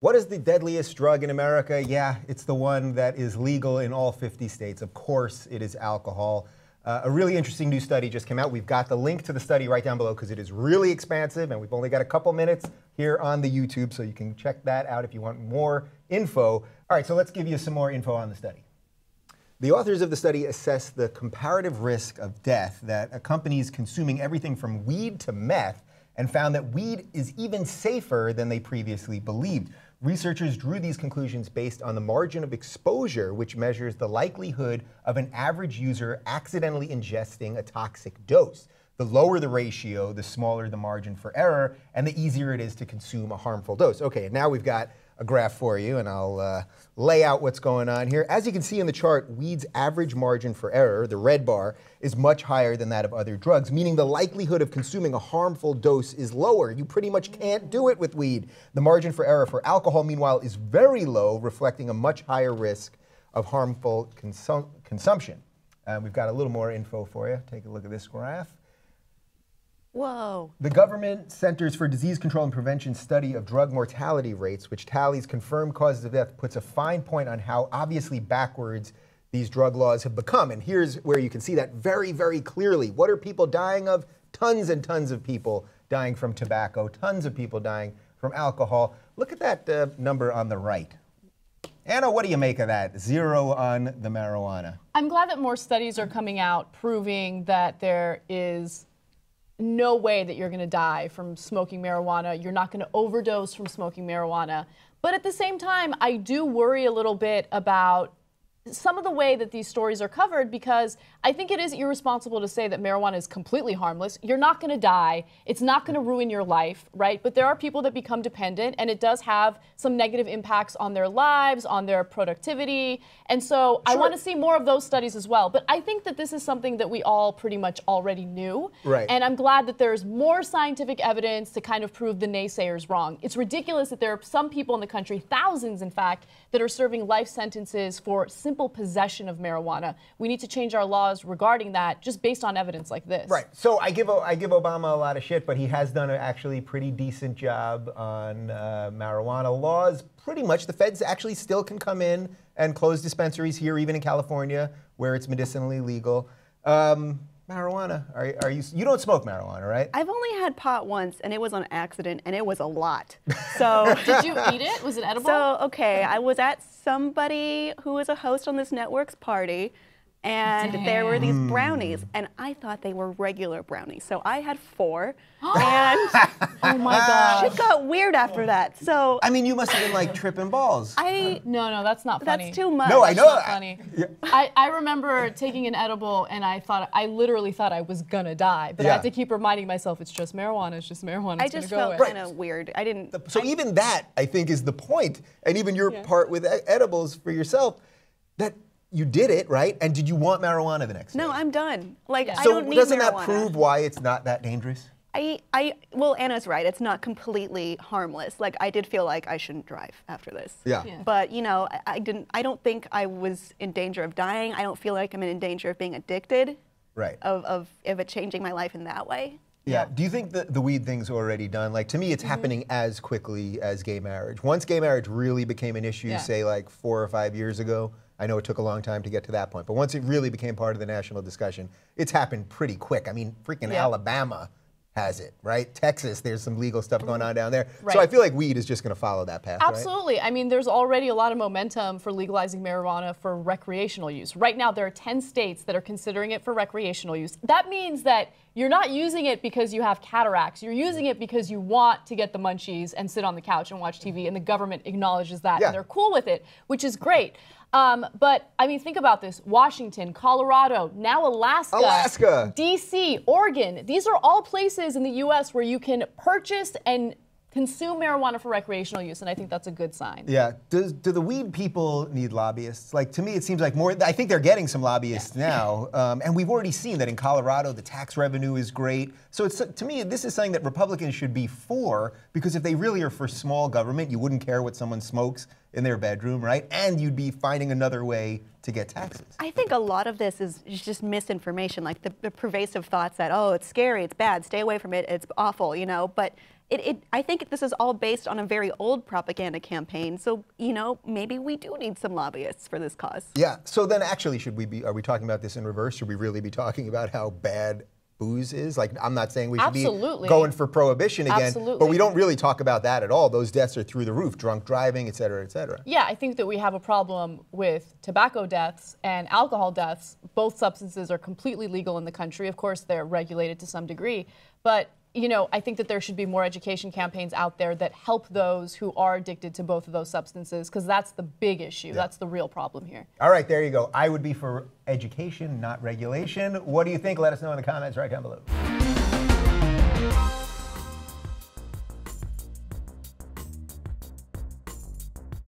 What is the deadliest drug in America? Yeah, it's the one that is legal in all 50 states. Of course, it is alcohol. Uh, a really interesting new study just came out. We've got the link to the study right down below because it is really expansive, and we've only got a couple minutes here on the YouTube, so you can check that out if you want more info. All right, so let's give you some more info on the study. The authors of the study assess the comparative risk of death that accompanies consuming everything from weed to meth and found that weed is even safer than they previously believed. Researchers drew these conclusions based on the margin of exposure, which measures the likelihood of an average user accidentally ingesting a toxic dose. The lower the ratio, the smaller the margin for error, and the easier it is to consume a harmful dose. Okay, and now we've got a graph for you, and I'll uh, lay out what's going on here. As you can see in the chart, weed's average margin for error, the red bar, is much higher than that of other drugs, meaning the likelihood of consuming a harmful dose is lower. You pretty much can't do it with weed. The margin for error for alcohol, meanwhile, is very low, reflecting a much higher risk of harmful consum consumption. Uh, we've got a little more info for you. Take a look at this graph. Whoa. The government Centers for Disease Control and Prevention study of drug mortality rates, which tallies confirmed causes of death, puts a fine point on how obviously backwards these drug laws have become. And here's where you can see that very, very clearly. What are people dying of? Tons and tons of people dying from tobacco, tons of people dying from alcohol. Look at that uh, number on the right. Ana, what do you make of that? Zero on the marijuana. I'm glad that more studies are coming out proving that there is no way that you're going to die from smoking marijuana. You're not going to overdose from smoking marijuana. But at the same time, I do worry a little bit about some of the way that these stories are covered because I think it is irresponsible to say that marijuana is completely harmless. You're not going to die. It's not going to ruin your life, right? But there are people that become dependent and it does have some negative impacts on their lives, on their productivity. And so sure. I want to see more of those studies as well. But I think that this is something that we all pretty much already knew. Right. And I'm glad that there's more scientific evidence to kind of prove the naysayers wrong. It's ridiculous that there are some people in the country, thousands in fact, that are serving life sentences for simple simple possession of marijuana. We need to change our laws regarding that just based on evidence like this. Right. So I give I give Obama a lot of shit, but he has done an actually pretty decent job on uh, marijuana laws. Pretty much, the feds actually still can come in and close dispensaries here, even in California, where it's medicinally legal. Um, marijuana? Are, are you you don't smoke marijuana, right? I've only had pot once, and it was on accident, and it was a lot. So did you eat it? Was it edible? So okay, I was at somebody who was a host on this network's party, and Damn. there were these brownies, and I thought they were regular brownies. So I had four, and oh my god, shit got weird after oh. that. So I mean, you must have been like tripping balls. I no, no, that's not funny. That's too much. No, I know. That's funny. Yeah. I, I remember taking an edible, and I thought I literally thought I was gonna die, but yeah. I had to keep reminding myself it's just marijuana. It's just marijuana. It's I just felt kind of weird. I didn't. So I, even that, I think, is the point, and even your yeah. part with edibles for yourself, that you did it, right? And did you want marijuana the next no, day? No, I'm done. Like, yeah. I so don't need doesn't marijuana. that prove why it's not that dangerous? I, I, well, Ana's right. It's not completely harmless. Like, I did feel like I shouldn't drive after this. Yeah. yeah. But, you know, I, I, didn't, I don't think I was in danger of dying. I don't feel like I'm in danger of being addicted. Right. Of, of, of it changing my life in that way. Yeah. Do you think the, the weed thing's already done? Like, to me, it's mm -hmm. happening as quickly as gay marriage. Once gay marriage really became an issue, yeah. say, like four or five years ago, I know it took a long time to get to that point, but once it really became part of the national discussion, it's happened pretty quick. I mean, freaking yeah. Alabama has it, right? Texas, there's some legal stuff going on down there. Right. So I feel like weed is just going to follow that path. Absolutely. Right? I mean, there's already a lot of momentum for legalizing marijuana for recreational use. Right now, there are 10 states that are considering it for recreational use. That means that you're not using it because you have cataracts. You're using it because you want to get the munchies and sit on the couch and watch TV, and the government acknowledges that, yeah. and they're cool with it, which is great. Um, but I mean, think about this: Washington, Colorado, now Alaska, Alaska, D.C., Oregon. These are all places in the U.S. where you can purchase and consume marijuana for recreational use, and I think that's a good sign. Yeah. Does do the weed people need lobbyists? Like to me, it seems like more. I think they're getting some lobbyists yeah. now, um, and we've already seen that in Colorado, the tax revenue is great. So it's to me, this is something that Republicans should be for because if they really are for small government, you wouldn't care what someone smokes in their bedroom, right? And you'd be finding another way to get taxes. I think a lot of this is just misinformation, like the, the pervasive thoughts that oh, it's scary, it's bad, stay away from it, it's awful, you know, but it, it, I think this is all based on a very old propaganda campaign. So, you know, maybe we do need some lobbyists for this cause. Yeah. So then, actually, should we be? Are we talking about this in reverse? Should we really be talking about how bad booze is? Like, I'm not saying we should Absolutely. be going for prohibition again, Absolutely. but we don't really talk about that at all. Those deaths are through the roof: drunk driving, et cetera, et cetera. Yeah, I think that we have a problem with tobacco deaths and alcohol deaths. Both substances are completely legal in the country. Of course, they're regulated to some degree, but you know, I think that there should be more education campaigns out there that help those who are addicted to both of those substances because that's the big issue. That's the real problem here. All right, there you go. I would be for education, not regulation. What do you think? Let us know in the comments right down below.